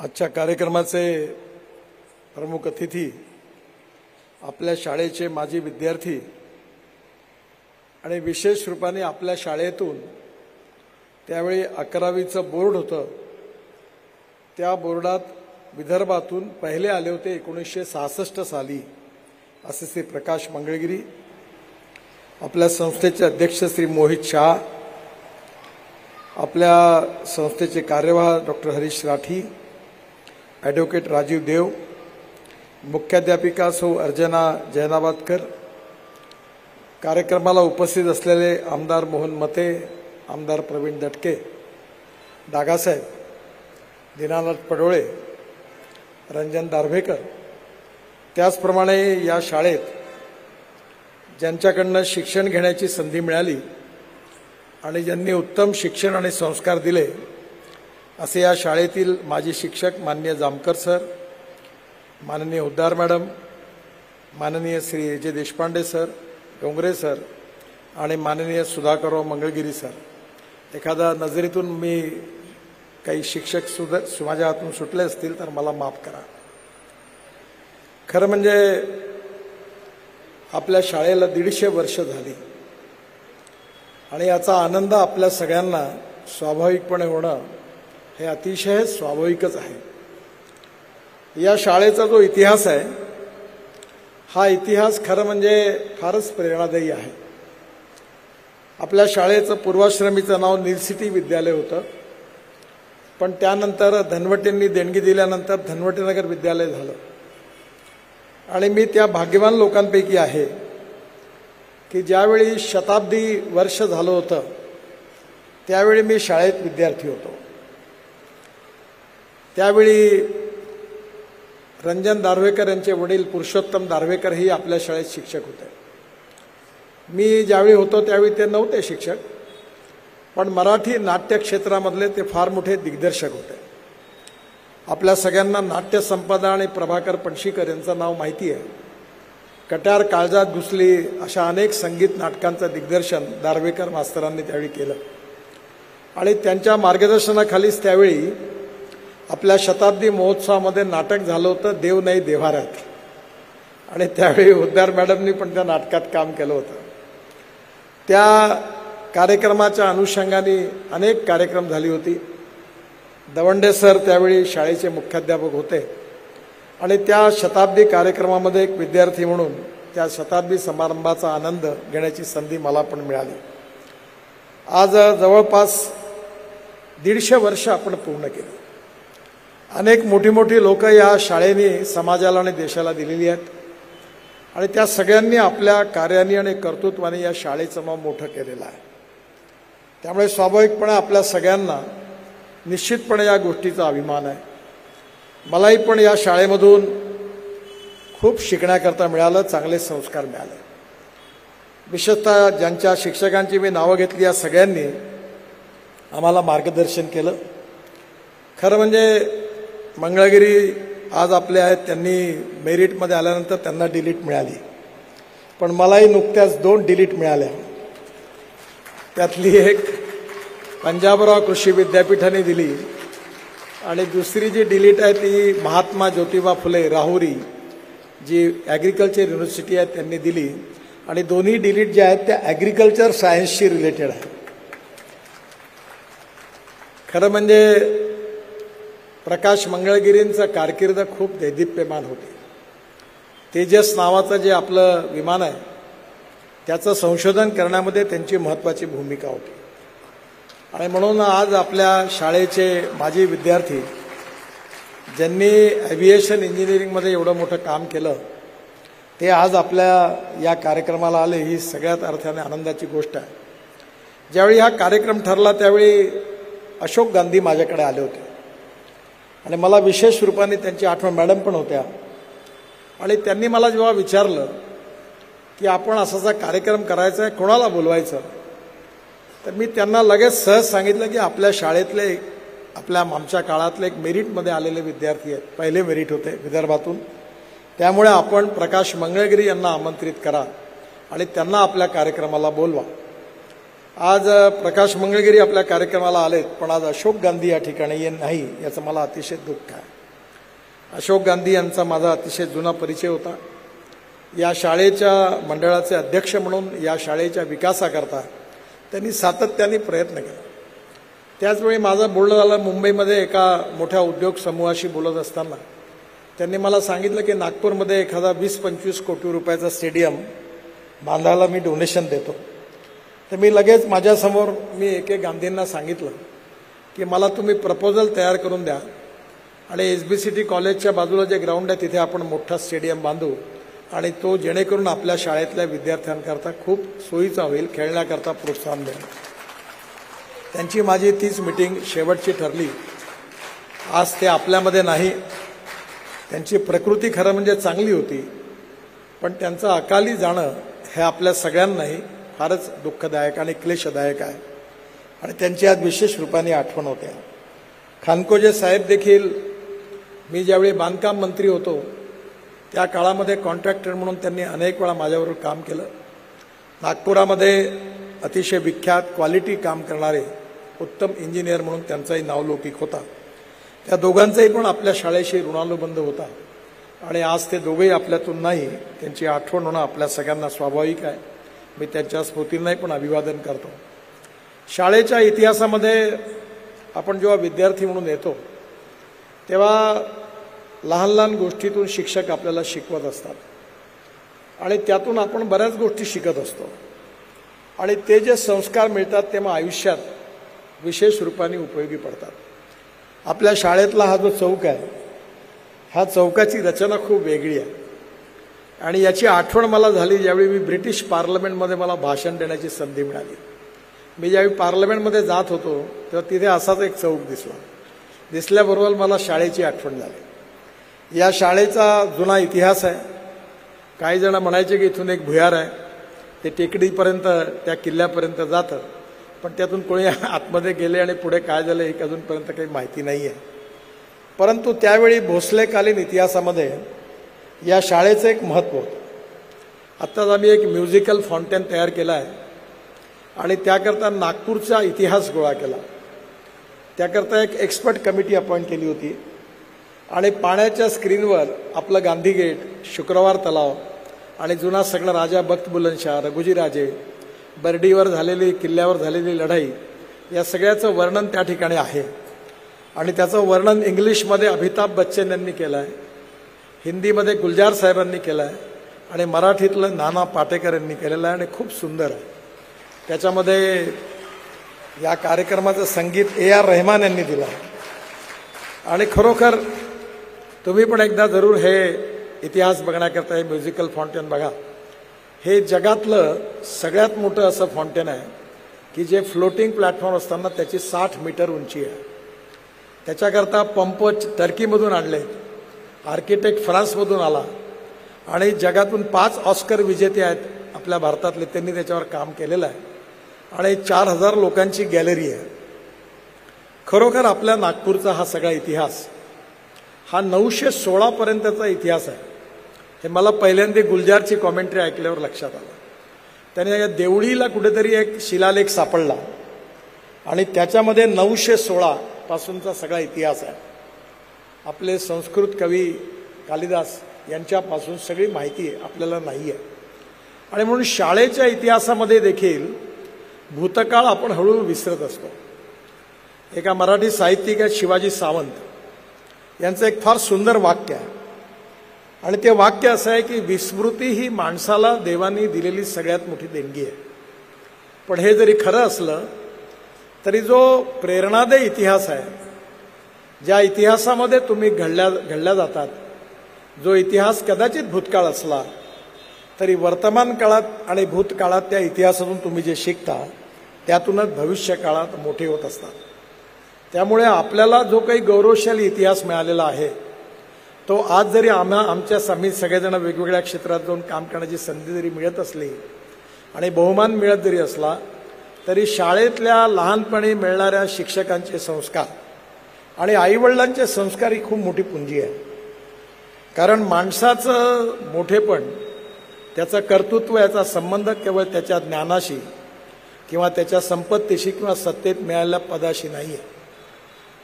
आजच्या कार्यक्रमाचे प्रमुख अतिथी आपल्या शाळेचे माजी विद्यार्थी आणि विशेष रूपाने आपल्या शाळेतून त्यावेळी अकरावीचं बोर्ड होतं. त्या बोर्डात विदर्भातून पहिले आले होते एकोणीसशे सहासष्ट साली असे श्री प्रकाश मंगळगिरी. आपल्या संस्थेचे अध्यक्ष श्री मोहित शहा आपल्या संस्थेचे कार्यवाह डॉक्टर हरीश राठी ॲडव्होकेट राजीव देव मुख्याध्यापिका सौ अर्जना जैनाबादकर कार्यक्रमाला उपस्थित असलेले आमदार मोहन मते आमदार प्रवीण दटके दागासाहेब दीनानाथ पडोळे रंजन दार्भेकर त्याचप्रमाणे या शाळेत ज्यांच्याकडनं शिक्षण घेण्याची संधी मिळाली आणि ज्यांनी उत्तम शिक्षण आणि संस्कार दिले असे या शाळेतील माजी शिक्षक माननीय जामकर सर माननीय हुद्दार मॅडम माननीय श्री जे देशपांडे सर डोंगरे सर आणि माननीय सुधाकरराव मंगळगिरी सर. एखादा नजरेतून मी काही शिक्षक सुद्धा माझ्या हातून सुटले असतील तर मला माफ करा. खरं म्हणजे आपल्या शाळेला दीडशे वर्ष झाली आणि याचा आनंद आपल्या सगळ्यांना स्वाभाविकपणे होणं हे अतिशय स्वाभाविकच आहे. या शाळेचा जो इतिहास आहे हा इतिहास खरं म्हणजे फारच प्रेरणादायी आहे. आपल्या शाळेचं पूर्वाश्रमीचं नाव निलसिटी विद्यालय होतं. पण त्यानंतर धनवटेंनी देणगी दिल्यानंतर धनवटेनगर विद्यालय झालं. आणि मी त्या भाग्यवान लोकांपैकी आहे की ज्यावेळी शताब्दी वर्ष झालं होतं त्यावेळी मी शाळेत विद्यार्थी होतो. त्यावेळी रंजन दार्वेकर यांचे वडील पुरुषोत्तम दार्वेकर ही आपल्या शाळेत शिक्षक होते. मी ज्यावेळी होतो त्यावेळी ते नव्हते शिक्षक पण मराठी नाट्य क्षेत्रामधले ते फार मोठे दिग्दर्शक होते. आपल्या सगळ्यांना नाट्य संपदा आणि प्रभाकर पणशीकर यांचं नाव माहिती आहे. कट्यार काळजात घुसली अशा अनेक संगीत नाटकांचं दिग्दर्शन दार्वेकर मास्तरांनी त्यावेळी केलं. आणि त्यांच्या मार्गदर्शनाखालीच त्यावेळी आपल्या शताब्दी महोत्सवामध्ये नाटक झालं होतं देव नाही देवाऱ्यात. आणि त्यावेळी उद्धार मॅडमनी पण त्या नाटकात काम केलं होतं. त्या कार्यक्रमाच्या अनुषंगाने अनेक कार्यक्रम झाली होती. दवंडे सर त्यावेळी शाळेचे मुख्याध्यापक होते. आणि त्या शताब्दी कार्यक्रमामध्ये एक विद्यार्थी म्हणून त्या शताब्दी समारंभाचा आनंद घेण्याची संधी मला पण मिळाली. आज जवळपास दीडशे वर्ष आपण पूर्ण केली. अनेक मोठी मोठी लोक या शाळेने समाजाला आणि देशाला दिलेली आहेत. आणि त्या सगळ्यांनी आपल्या कार्याने आणि कर्तृत्वाने या शाळेचं नाव मोठं केलेलं आहे. त्यामुळे स्वाभाविकपणे आपल्या सगळ्यांना निश्चितपणे या गोष्टीचा अभिमान आहे. मलाही पण या शाळेमधून खूप शिकण्याकरता मिळालं चांगले संस्कार मिळाले. विशेषतः ज्यांच्या शिक्षकांची मी नावं घेतली या सगळ्यांनी आम्हाला मार्गदर्शन केलं. खरं म्हणजे मंगळगिरी आज आपले आहेत त्यांनी मेरिटमध्ये आल्यानंतर त्यांना डिलीट मिळाली. पण मलाही नुकत्याच दोन डिलीट मिळाल्या. त्यातली एक पंजाबराव कृषी विद्यापीठाने दिली आणि दुसरी जी डिलीट आहे ती महात्मा ज्योतिबा फुले राहुरी जी ॲग्रिकल्चर युनिव्हर्सिटी आहे त्यांनी दिली. आणि दोन्ही डिलीट ज्या आहेत त्या ॲग्रिकल्चर सायन्सशी रिलेटेड आहे. खरं म्हणजे प्रकाश मंगळगिरींचं कारकीर्द खूप दैदिप्यमान होते. तेजस नावाचं जे आपलं विमान आहे त्याचं संशोधन करण्यामध्ये त्यांची महत्त्वाची भूमिका होती. आणि म्हणून आज आपल्या शाळेचे माजी विद्यार्थी ज्यांनी ॲव्हिएशन इंजिनिअरिंगमध्ये एवढं मोठं काम केलं ते आज आपल्या या कार्यक्रमाला आले ही सगळ्यात अर्थाने आनंदाची गोष्ट आहे. ज्यावेळी हा कार्यक्रम ठरला त्यावेळी अशोक गांधी माझ्याकडे आले होते. आणि मला विशेष रूपाने त्यांची आठवण मॅडम पण होत्या. आणि त्यांनी मला जेव्हा विचारलं की आपण असाचा कार्यक्रम करायचा आहे कोणाला बोलवायचं? तर मी त्यांना लगेच सहज सांगितलं की आपल्या शाळेतले आपल्या आमच्या काळातले एक मेरिटमध्ये आलेले विद्यार्थी आहेत. पहिले मेरिट होते विदर्भातून. त्यामुळे आपण प्रकाश मंगळगिरी यांना आमंत्रित करा आणि त्यांना आपल्या कार्यक्रमाला बोलवा. आज प्रकाश मंगळगिरी आपल्या कार्यक्रमाला आलेत पण आज अशोक गांधी या ठिकाणी ये- नाही याचं मला अतिशय दुःख आहे. अशोक गांधी यांचा माझा अतिशय जुना परिचय होता. या शाळेच्या मंडळाचे अध्यक्ष म्हणून या शाळेच्या विकासाकरता त्यांनी सातत्याने प्रयत्न केला. त्याचवेळी माझं बोलणं झालं मुंबईमध्ये एका मोठ्या उद्योग समूहाशी बोलत असताना. त्यांनी मला सांगितलं की नागपूरमध्ये एखादा वीस पंचवीस कोटी रुपयाचा स्टेडियम बांधायला मी डोनेशन देतो. तर मी लगेच माझ्यासमोर मी एक एक गांधींना सांगितलं की मला तुम्ही प्रपोजल तयार करून द्या. आणि एस बी सी टी कॉलेजच्या बाजूला जे ग्राउंड आहे तिथे आपण मोठा स्टेडियम बांधू. आणि तो जेणेकरून आपल्या शाळेतल्या विद्यार्थ्यांकरता खूप सोयीचा होईल खेळण्याकरता प्रोत्साहन देणं त्यांची माझी तीच मिटिंग शेवटची ठरली. आज ते आपल्यामध्ये नाही. त्यांची प्रकृती खरं म्हणजे चांगली होती. पण त्यांचं अकाली जाणं हे आपल्या सगळ्यांनाही फारच दुःखदायक आणि क्लेशदायक आहे. आणि त्यांची आज विशेष रूपाने आठवण होते. खानकोजे साहेब देखील मी ज्यावेळी बांधकाम मंत्री होतो त्या काळामध्ये कॉन्ट्रॅक्टर म्हणून त्यांनी अनेक वेळा माझ्याबरोबर काम केलं. नागपुरामध्ये अतिशय विख्यात क्वालिटी काम करणारे उत्तम इंजिनियर म्हणून त्यांचाही नावलौकिक होता. त्या दोघांचाही पण आपल्या शाळेशी ऋणानुबंध होता. आणि आज ते दोघेही आपल्यातून नाही त्यांची आठवण होणं आपल्या सगळ्यांना स्वाभाविक आहे. मी त्यांच्या स्मृतींनाही पण अभिवादन करतो. शाळेच्या इतिहासामध्ये आपण जेव्हा विद्यार्थी म्हणून येतो तेव्हा लहान लहान गोष्टीतून शिक्षक आपल्याला शिकवत असतात. आणि त्यातून आपण बऱ्याच गोष्टी शिकत असतो. आणि ते जे संस्कार मिळतात ते मग आयुष्यात विशेष रूपाने उपयोगी पडतात. आपल्या शाळेतला हा जो चौक आहे ह्या चौकाची रचना खूप वेगळी आहे. आणि याची आठवण मला झाली ज्यावेळी मी ब्रिटिश पार्लमेंटमध्ये मला भाषण देण्याची संधी मिळाली. मी ज्यावेळी पार्लमेंटमध्ये जात होतो तेव्हा तिथे असाच एक चौक दिसला. दिसल्याबरोबर मला शाळेची आठवण झाली. या शाळेचा जुना इतिहास आहे. काही जण म्हणायचे की इथून एक भुयार आहे. ते टेकडीपर्यंत त्या किल्ल्यापर्यंत जातं. पण त्यातून कोणी आतमध्ये गेले आणि पुढे काय झालं हे अजूनपर्यंत काही माहिती नाही आहे परंतु त्यावेळी भोसलेकालीन इतिहासामध्ये या शाळेचं एक महत्त्व होतं. आत्ताच आम्ही एक म्युझिकल फाउंटेन तयार केला आहे. आणि त्याकरता नागपूरचा इतिहास गोळा केला. त्याकरता एक एक्सपर्ट कमिटी अपॉइंट केली होती. आणि पाण्याच्या स्क्रीनवर आपलं गांधी गेट शुक्रवार तलाव आणि जुना सगळा राजा बख्त बुलंदशाह रघुजीराजे बर्डीवर झालेली किल्ल्यावर झालेली लढाई या सगळ्याचं वर्णन त्या ठिकाणी आहे. आणि त्याचं वर्णन इंग्लिशमध्ये अमिताभ बच्चन यांनी केलं आहे. हिंदीमध्ये गुलजार साहेबांनी केलं आहे आणि मराठीतलं नाना पाटेकर यांनी केलेलं आहे आणि खूप सुंदर आहे. त्याच्यामध्ये या कार्यक्रमाचं संगीत ए आर रहमान यांनी दिलं आहे. आणि खरोखर तुम्ही पण एकदा जरूर हे इतिहास बघण्याकरता हे म्युझिकल फाउंटेन बघा. हे जगातलं सगळ्यात मोठं असं फाउंटेन आहे की जे फ्लोटिंग प्लॅटफॉर्म असताना त्याची साठ मीटर उंची आहे. त्याच्याकरता पंप टर्कीमधून आणले आर्किटेक्ट फ्रान्समधून आला. आणि जगातून पाच ऑस्कर विजेते आहेत आपल्या भारतातले. त्यांनी त्याच्यावर काम केलेलं आहे. आणि चार हजार लोकांची गॅलरी आहे. खरोखर आपल्या नागपूरचा हा सगळा इतिहास हा नऊशे सोळापर्यंतचा इतिहास आहे. हे मला पहिल्यांदा गुलजारची कॉमेंट्री ऐकल्यावर लक्षात आलं. त्याने या देवळीला कुठेतरी एक शिलालेख सापडला. आणि त्याच्यामध्ये नऊशे सोळापासूनचा सगळा इतिहास आहे. आपले संस्कृत कवी कालिदास यांच्यापासून सगळी माहिती आपल्याला नाही आहे आणि म्हणून शाळेच्या इतिहासामध्ये देखील भूतकाळ आपण हळूहळू विसरत असतो. एका मराठी साहित्यिक आहेत शिवाजी सावंत यांचं एक फार सुंदर वाक्य आहे. आणि ते वाक्य असं आहे की विस्मृती ही माणसाला देवानी दिलेली सगळ्यात मोठी देणगी आहे. पण हे जरी खरं असलं तरी जो प्रेरणादायी इतिहास आहे ज्या इतिहासामध्ये तुम्ही घडल्या घडल्या जातात जो इतिहास कदाचित भूतकाळ असला तरी वर्तमान काळात आणि भूतकाळात त्या इतिहासातून तुम्ही जे शिकता त्यातूनच भविष्य काळात मोठे होत असतात. त्यामुळे आपल्याला जो काही गौरवशाली इतिहास मिळालेला आहे तो आज जरी आम्हा आमच्या आम्ही सगळेजण वेगवेगळ्या क्षेत्रात जाऊन काम करण्याची संधी जरी मिळत असली आणि बहुमान मिळत जरी असला तरी शाळेतल्या लहानपणी मिळणाऱ्या शिक्षकांचे संस्कार आणि आईवडिलांचे संस्कार ही खूप मोठी पुंजी आहे. कारण माणसाचं मोठेपण त्याचं कर्तृत्व याचा संबंध केवळ त्याच्या ज्ञानाशी किंवा त्याच्या संपत्तीशी किंवा सत्तेत मिळालेल्या पदाशी नाही आहे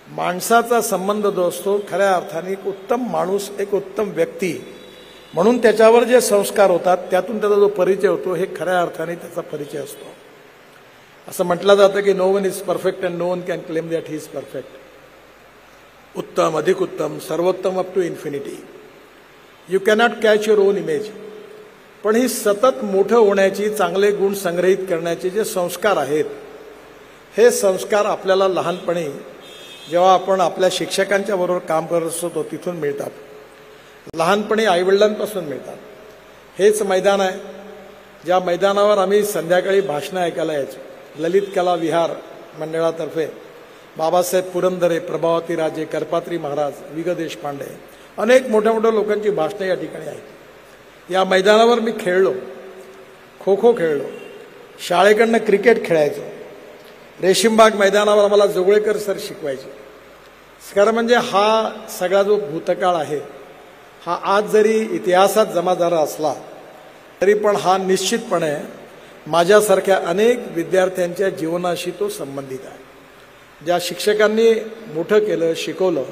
माणसाचा संबंध जो असतो खऱ्या अर्थाने एक उत्तम माणूस एक उत्तम व्यक्ती म्हणून त्याच्यावर जे संस्कार होतात त्यातून त्याचा जो परिचय होतो हे खऱ्या अर्थाने त्याचा परिचय असतो. असं म्हटलं जातं की no one is perfect and no one can claim that he is perfect उत्तम अधिक उत्तम सर्वोत्तम up to infinity you cannot catch your own image पण ही सतत मोठं होण्याची चांगले गुण संग्रहित करण्याचे जे संस्कार आहेत हे संस्कार आपल्याला लहानपणी जेव्हा आपण आपल्या शिक्षकांच्या बरोबर काम करत असतो तिथून मिळतात. लहानपणी आईवडिलांपासून मिळतात. हेच मैदान आहे. ज्या मैदानावर आम्ही संध्याकाळी भाषणं ऐकायला यायचो. ललित कला विहार मंडळातर्फे. बाबासाहेब पुरंदरे प्रभावती राजे करपात्री महाराज वि ग देशपांडे. अनेक मोठ्या मोठ्या लोकांची भाषणं या ठिकाणी आहेत. या मैदानावर मी खेळलो. खो खो खेळलो. शाळेकडनं क्रिकेट खेळायचो. रेशीमबाग मैदानावर आम्हाला जोगळेकर सर शिकवायचे. खरं म्हणजे हा सगळा जो भूतकाळ आहे हा आज जरी इतिहासात जमा झाला असला तरी पण हा निश्चितपणे माझ्यासारख्या अनेक विद्यार्थ्यांच्या जीवनाशी तो संबंधित आहे. ज्या शिक्षकांनी मोठं केलं शिकवलं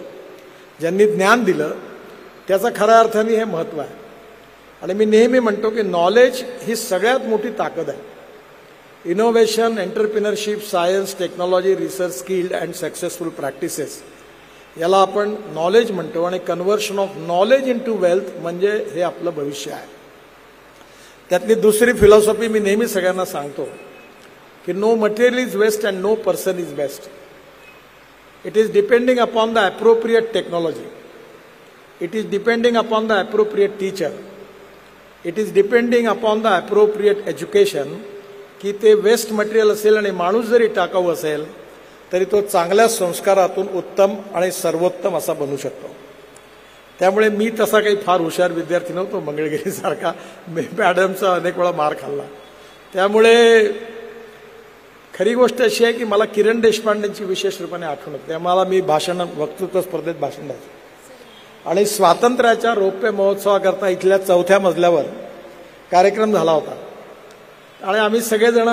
ज्यांनी ज्ञान दिलं त्याचं खऱ्या अर्थाने हे महत्त्व आहे. आणि मी नेहमी म्हणतो की नॉलेज ही सगळ्यात मोठी ताकद आहे. Innovation entrepreneurship science technology research skilled and successful practices याला आपण नॉलेज म्हणतो आणि conversion of knowledge into wealth म्हणजे हे आपलं भविष्य आहे. त्यातली दुसरी फिलॉसॉफी मी नेहमी सगळ्यांना सांगतो की no material is waste and no person is best it is depending upon the appropriate technology it is depending upon the appropriate teacher it is depending upon the appropriate education की ते waste material असेल आणि माणूस जरी टाकाऊ असेल तरी तो चांगल्या संस्कारातून उत्तम आणि सर्वोत्तम असा बनू शकतो. त्यामुळे मी तसा काही फार हुशार विद्यार्थी नव्हतो मंगळगिरीसारखा. मी मॅडमचा अनेक वेळा मार खाल्ला. त्यामुळे खरी गोष्ट अशी आहे की मला किरण देशपांडेंची विशेष रूपाने आठवण होते मला मी भाषण वक्तृत्व स्पर्धेत भाषण द्यायचं. आणि स्वातंत्र्याच्या रौप्य महोत्सवाकरता इथल्या चौथ्या मजल्यावर कार्यक्रम झाला होता. आणि आम्ही सगळेजण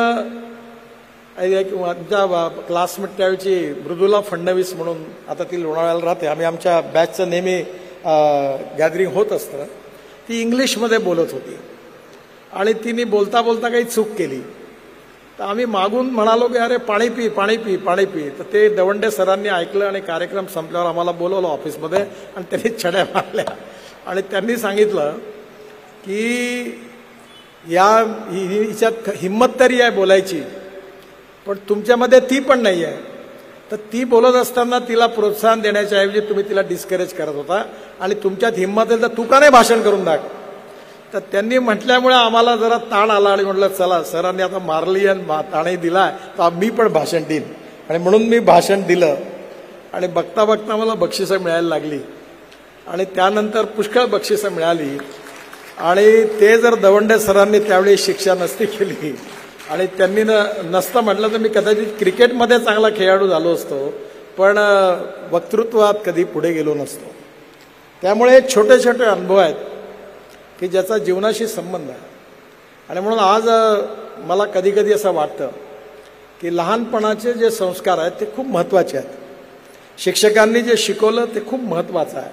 आमच्या क्लासमेट त्यावेळीची मृदुला फडणवीस म्हणून आता ती लोणावळ्याला राहते. आम्ही आमच्या बॅचचं नेहमी गॅदरिंग होत असतं. ती इंग्लिशमध्ये बोलत होती. आणि तिने बोलता बोलता काही चूक केली. तर आम्ही मागून म्हणालो की अरे पाणी पी पाणी पी पाणी पी. तर ते दवंडे सरांनी ऐकलं आणि कार्यक्रम संपल्यावर आम्हाला बोलवलं ऑफिसमध्ये आणि त्यांनी छड्या मारल्या. आणि त्यांनी सांगितलं की या हिच्यात हिंमत तरी आहे बोलायची पण तुमच्यामध्ये ती पण नाही आहे. तर ती बोलत असताना तिला प्रोत्साहन देण्याच्या ऐवजी तुम्ही तिला डिस्करेज करत होता आणि तुमच्यात हिंमत आहे तर तू का नाही भाषण करून दाख तर त्यांनी म्हटल्यामुळे आम्हाला जरा ताण आला आणि म्हटलं चला सरांनी आता मारली आणि ताणही दिला तर मी पण भाषण देईन. आणि म्हणून मी भाषण दिलं. आणि बघता बघता मला बक्षिसं मिळायला लागली. आणि त्यानंतर पुष्कळ बक्षिसं मिळाली. आणि ते जर दवंडे सरांनी त्यावेळी शिक्षा नसती केली आणि त्यांनी न नसतं म्हटलं तर मी कदाचित क्रिकेटमध्ये चांगला खेळाडू झालो असतो पण वक्तृत्वात कधी पुढे गेलो नसतो. त्यामुळे छोटे छोटे अनुभव आहेत. की ज्याचा जीवनाशी संबंध आहे. आणि म्हणून आज मला कधीकधी असं वाटतं की लहानपणाचे जे संस्कार आहेत ते खूप महत्त्वाचे आहेत. शिक्षकांनी जे शिकवलं ते खूप महत्त्वाचं आहे.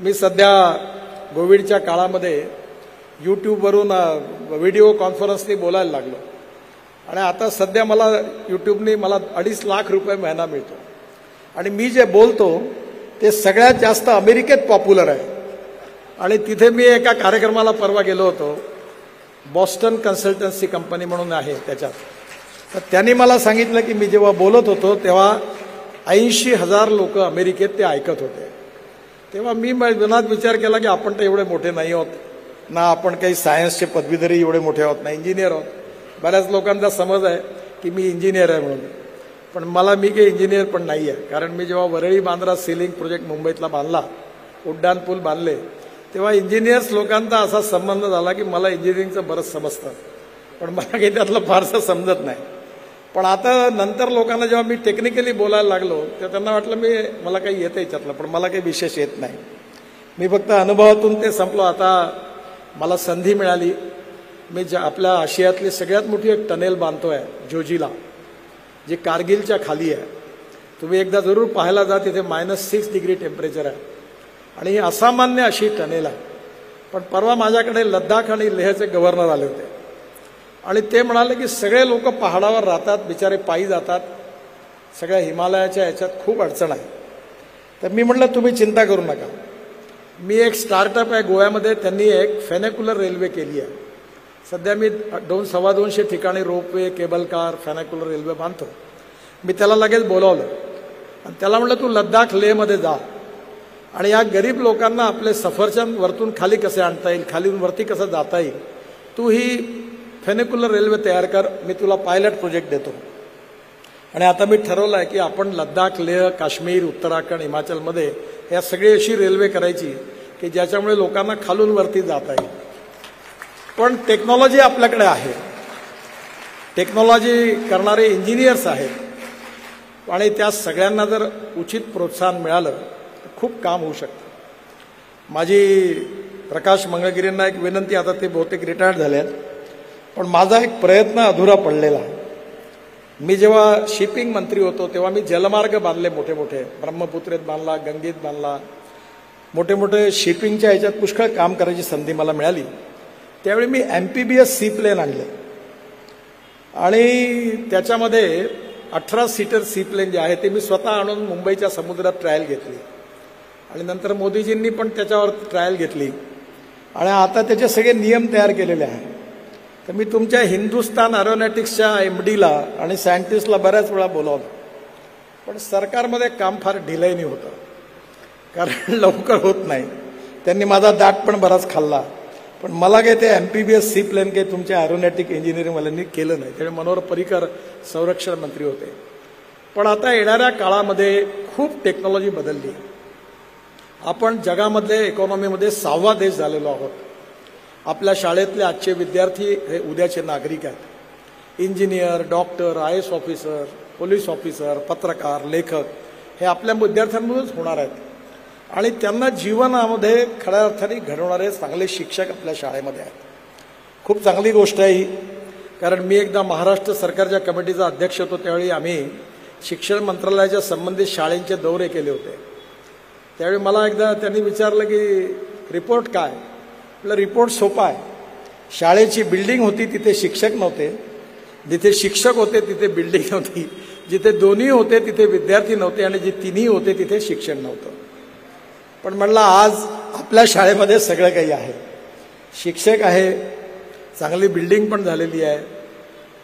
मी सध्या कोविडच्या काळामध्ये यूट्यूबवरून व्हिडिओ कॉन्फरन्सनी बोलायला लागलो. आणि आता सध्या मला यूट्यूबनी मला अडीच लाख रुपये महिना मिळतो. आणि मी जे बोलतो ते सगळ्यात जास्त अमेरिकेत पॉप्युलर आहे. आणि तिथे मी एका कार्यक्रमाला परवा गेलो होतो. बॉस्टन कन्सल्टन्सी कंपनी म्हणून आहे त्याच्यात. तर त्यांनी मला सांगितलं की मी जेव्हा बोलत होतो तेव्हा ऐंशी हजार लोक अमेरिकेत ते ऐकत होते. तेव्हा मी मनात विचार केला की आपण तर एवढे मोठे नाही आहोत. ना आपण काही सायन्सचे पदवीधरी एवढे मोठे आहोत ना इंजिनियर आहोत. बऱ्याच लोकांचा समज आहे की मी इंजिनियर आहे म्हणून. पण मला मी काही इंजिनियर पण नाही आहे कारण मी जेव्हा Worli Bandra sea link project मुंबईतला बांधला उड्डाणपूल बांधले तेव्हा इंजिनियर्स लोकांचा असा संबंध झाला की मला इंजिनिअरिंगचं बरंच समजतं. पण मला काही त्यातलं फारसं समजत नाही. पण आता नंतर लोकांना जेव्हा मी टेक्निकली बोलायला लागलो तेव्हा त्यांना वाटलं मी मला काही येतं याच्यातलं पण मला काही विशेष येत नाही. मी फक्त अनुभवातून ते संपलो. आता मला संधी मिळाली. मी ज्या आपल्या आशियातली सगळ्यात मोठी एक टनेल बांधतोय जोजीला जी कारगिलच्या खाली आहे. तुम्ही एकदा जरूर पाहायला जा तिथे मायनस सिक्स डिग्री टेम्परेचर आहे. आणि ही असामान्य अशी टनेल आहे. पण परवा माझ्याकडे लद्दाख आणि लेहचे गव्हर्नर आले होते. आणि ते म्हणाले की सगळे लोक पहाडावर राहतात बिचारे पायी जातात. सगळ्या हिमालयाच्या याच्यात खूप अडचण आहे. तर मी म्हटलं तुम्ही चिंता करू नका. मी एक स्टार्टअप आहे गोव्यामध्ये त्यांनी एक फेनेक्युलर रेल्वे केली आहे. सध्या मी दोन सव्वा दोनशे ठिकाणी ropeway cable car funicular railway बांधतो. मी त्याला लगेच बोलावलं. आणि त्याला म्हटलं तू लद्दाख लेहमध्ये जा. आणि या गरीब लोकांना आपले सफरचंद वरतून खाली कसे आणता येईल खालीून वरती कसं जाता येईल तू ही फेनेक्युलर रेल्वे तयार कर मी तुला पायलट प्रोजेक्ट देतो. आणि आता मी ठरवलं आहे की आपण लद्दाख लेह काश्मीर उत्तराखंड हिमाचलमध्ये या सगळी अशी रेल्वे करायची की ज्याच्यामुळे लोकांना खालून वरती जाता येईल. पण टेक्नॉलॉजी आपल्याकडे आहे. टेक्नॉलॉजी करणारे इंजिनियर्स आहेत. आणि त्या सगळ्यांना जर उचित प्रोत्साहन मिळालं खूप काम होऊ शकतं. माझी प्रकाश मंगळगिरींना एक विनंती आता ते बहुतेक रिटायर्ड झाले आहेत. पण माझा एक प्रयत्न अधुरा पडलेला मी जेव्हा शिपिंग मंत्री होतो तेव्हा मी जलमार्ग बांधले मोठे मोठे ब्रह्मपुत्रेत बांधला गंगेत बांधला. मोठे मोठे शिपिंगच्या ह्याच्यात पुष्कळ काम करायची संधी मला मिळाली. त्यावेळी मी M P B S C plane आणले. आणि त्याच्यामध्ये अठरा सीटर सी प्लेन जे आहे ते मी स्वतः आणून मुंबईच्या समुद्रात ट्रायल घेतली. आणि नंतर मोदीजींनी पण त्याच्यावर ट्रायल घेतली. आणि आता त्याचे सगळे नियम तयार केलेले आहेत. तर मी तुमच्या हिंदुस्तान अरोनॅटिक्सच्या एम डीला आणि सायंटिस्टला बऱ्याच वेळा बोलावलं. पण सरकारमध्ये काम फार डिलेनी होतं. कारण लवकर होत नाही. त्यांनी माझा दाट पण बराच खाल्ला. पण मला काही ते M P B S C plane काही तुमच्या अॅरोनॅटिक इंजिनिअरिंगवाल्यांनी केलं नाही. त्यामुळे मनोहर पर्रिकर संरक्षण मंत्री होते. पण आता येणाऱ्या काळामध्ये खूप टेक्नॉलॉजी बदलली. आपण जगामधले इकॉनॉमीमध्ये सहावा देश झालेलो आहोत. आपल्या शाळेतले आजचे विद्यार्थी हे उद्याचे नागरिक आहेत. Engineer doctor I S officer police officer पत्रकार लेखक हे आपल्या विद्यार्थ्यांमधूनच होणार आहेत. आणि त्यांना जीवनामध्ये खऱ्या अर्थाने घडवणारे चांगले शिक्षक आपल्या शाळेमध्ये आहेत. खूप चांगली गोष्ट आहे ही कारण मी एकदा महाराष्ट्र सरकारच्या कमिटीचा अध्यक्ष होतो त्यावेळी आम्ही शिक्षण मंत्रालयाच्या संबंधित शाळेंचे दौरे केले होते. त्यावेळी मला एकदा त्यांनी विचारलं की रिपोर्ट काय? म्हटलं रिपोर्ट सोपा आहे. शाळेची बिल्डिंग होती तिथे शिक्षक नव्हते. जिथे शिक्षक होते तिथे बिल्डिंग नव्हती. जिथे दोन्ही होते तिथे विद्यार्थी नव्हते आणि जे तिन्ही होते तिथे शिक्षण नव्हतं. पण म्हटलं आज आपल्या शाळेमध्ये सगळं काही आहे. शिक्षक आहे चांगली बिल्डिंग पण झालेली आहे.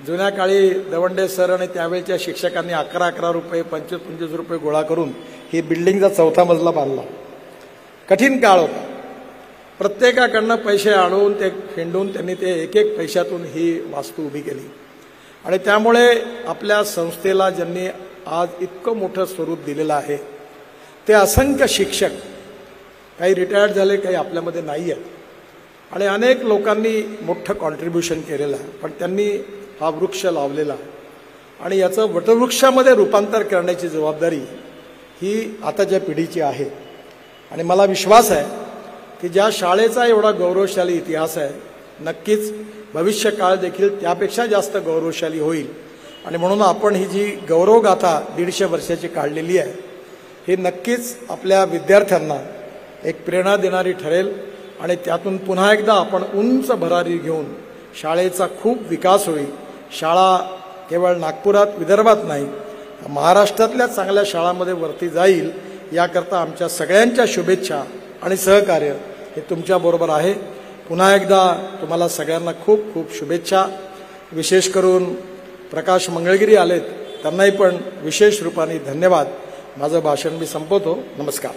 जुन्या काळी दवंडे सर आणि त्यावेळच्या शिक्षकांनी अकरा अकरा रुपये पंचवीस पंचवीस रुपये गोळा करून ही बिल्डिंगचा चौथा मजला बांधला. कठीण काळ होता. प्रत्येकाकडनं पैसे आणून ते फेंडून त्यांनी ते एक एक पैशातून ही वास्तू उभी केली. आणि त्यामुळे आपल्या संस्थेला ज्यांनी आज इतकं मोठं स्वरूप दिलेलं आहे ते असंख्य शिक्षक काही रिटायर्ड झाले काही आपल्यामध्ये नाही आहेत आणि अनेक लोकांनी मोठं कॉन्ट्रीब्युशन केलेलं आहे. पण त्यांनी हा वृक्ष लावलेला. आणि याचं वटवृक्षामध्ये रूपांतर करण्याची जबाबदारी ही आताच्या पिढीची आहे. आणि मला विश्वास आहे की ज्या शाळेचा एवढा गौरवशाली इतिहास आहे नक्कीच भविष्यकाळ देखील त्यापेक्षा जास्त गौरवशाली होईल. आणि म्हणून आपण ही जी गौरवगाथा दीडशे वर्षाची काढलेली आहे ही नक्कीच आपल्या विद्यार्थ्यांना एक प्रेरणा देणारी ठरेल. आणि त्यातून पुन्हा एकदा आपण उंच भरारी घेऊन शाळेचा खूप विकास होईल. शाळा केवळ नागपुरात विदर्भात नाही महाराष्ट्रातल्या चांगल्या शाळांमध्ये वरती जाईल याकरता आमच्या सगळ्यांच्या शुभेच्छा आणि सहकार्य हे तुमच्याबरोबर आहे. पुन्हा एकदा तुम्हाला सगळ्यांना खूप खूप शुभेच्छा. विशेष करून प्रकाश मंगळगिरी आलेत त्यांनाही पण विशेष रूपाने धन्यवाद. माझं भाषण मी संपवतो. नमस्कार.